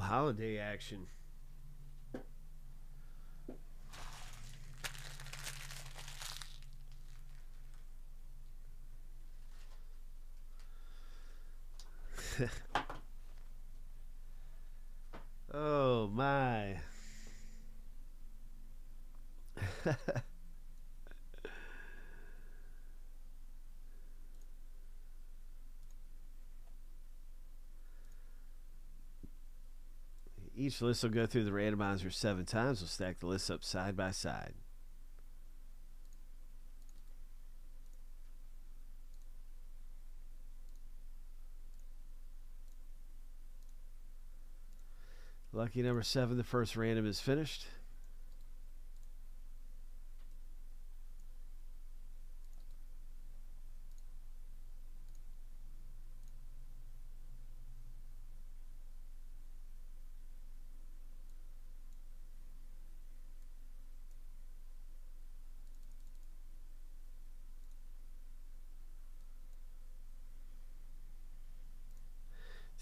little holiday action. oh my. Each list will go through the randomizer seven times. We'll stack the lists up side by side. Lucky number seven, the first random is finished.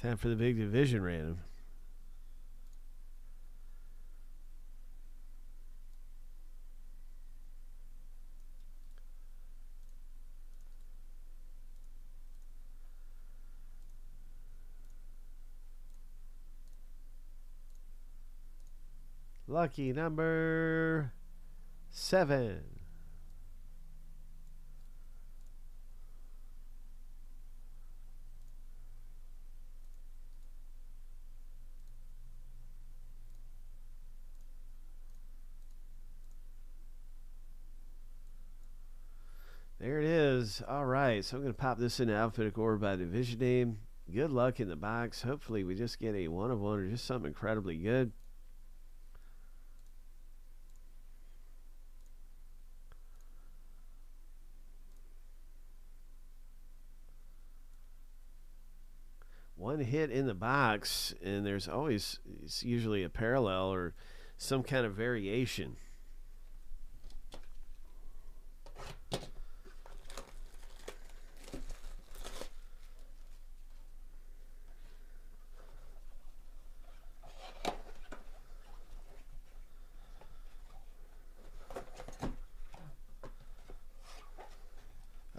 Time for the big division random. Lucky number seven. All right, so I'm going to pop this in alphabetical order by division name. Good luck in the box. Hopefully, we just get a one of one or just something incredibly good. one hit in the box, and there's always it's usually a parallel or some kind of variation.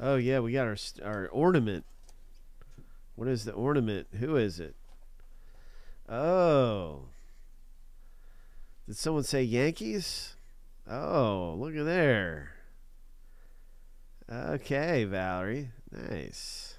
Oh yeah, we got our our ornament what is the ornament? Who is it? Oh. Did someone say Yankees? Oh, look at there. Okay, Valerie. Nice.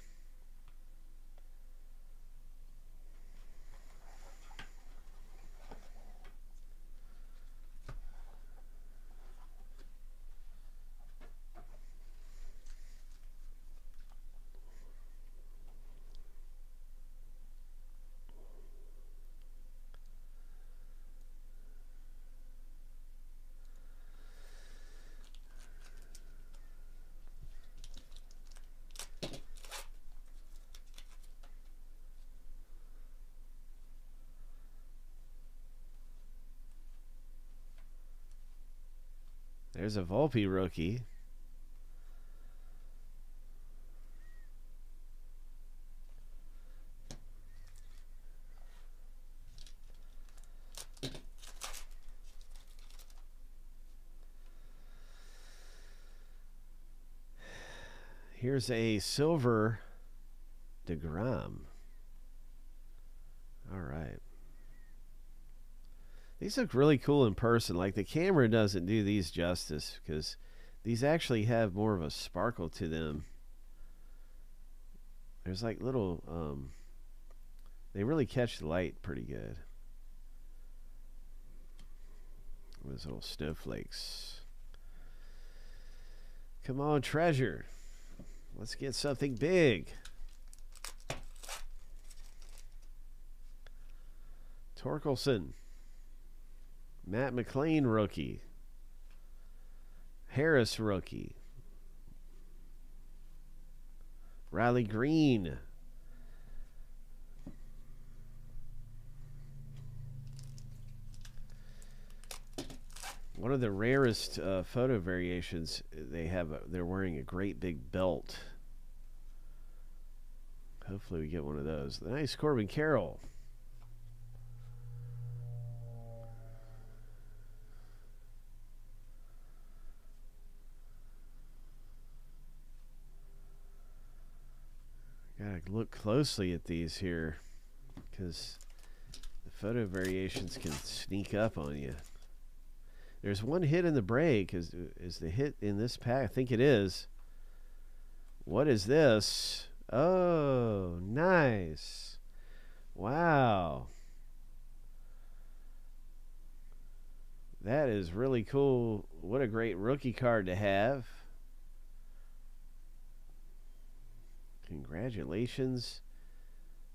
There's a Volpe rookie. Here's a silver DeGrom. All right. These look really cool in person. Like the camera doesn't do these justice because these actually have more of a sparkle to them. There's like little, um, they really catch the light pretty good. Those little snowflakes. Come on, treasure. Let's get something big. Torkelson. Matt McLain rookie. Harris rookie. Riley Greene. One of the rarest uh, photo variations, they have. A, they're wearing a great big belt. Hopefully, we get one of those. The Nice Corbin Carroll. Look closely at these here because the photo variations can sneak up on you. There's one hit in the break. Is is the hit in this pack? I think it is. What is this? Oh, nice. Wow. That is really cool. What a great rookie card to have. Congratulations.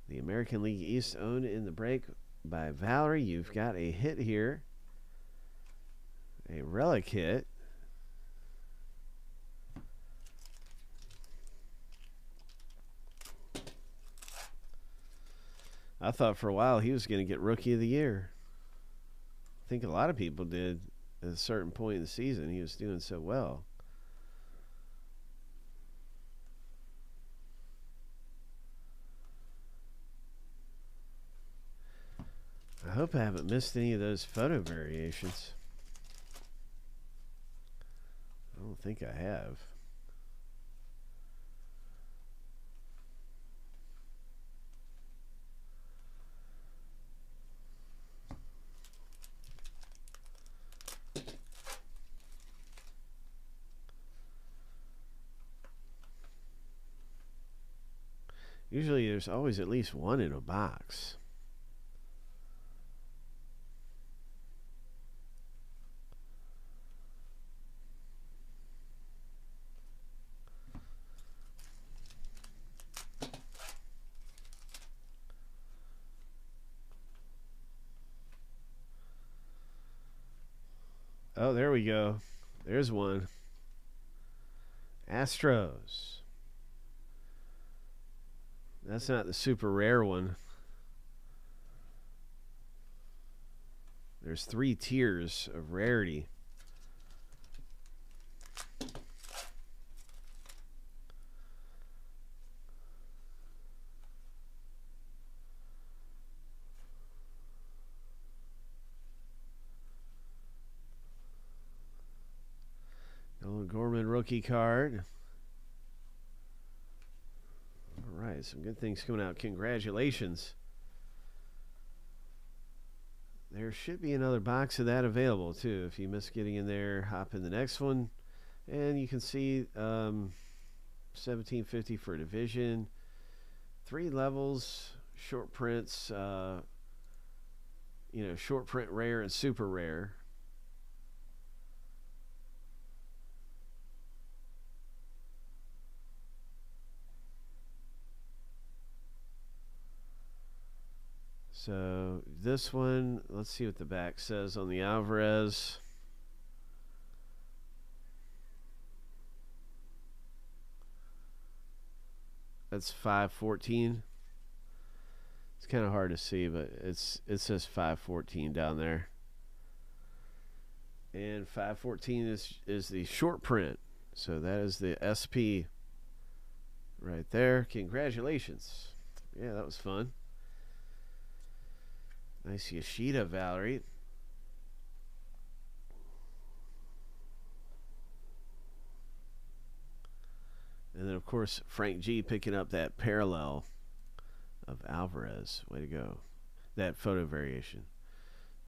The American League East owned in the break by Valerie. You've got a hit here. A relic hit. I thought for a while he was going to get Rookie of the Year. I think a lot of people did at a certain point in the season. He was doing so well. Hope I haven't missed any of those photo variations. I don't think I have. Usually there's always at least one in a box. Oh, there we go. There's one. Astros. That's not the super rare one. There's three tiers of rarity. Gorman rookie card All right, some good things coming out. Congratulations. There should be another box of that available too. If you miss getting in there, hop in the next one, and you can see um, 1750 for a division, three levels, short prints, uh, you know, short print rare and super rare. So this one, let's see what the back says on the Alvarez. That's 514. It's kind of hard to see, but it's it says 514 down there. And 514 is is the short print. So that is the SP right there. Congratulations. Yeah, that was fun. Nice Yoshida, Valerie. And then, of course, Frank G picking up that parallel of Alvarez. Way to go. That photo variation.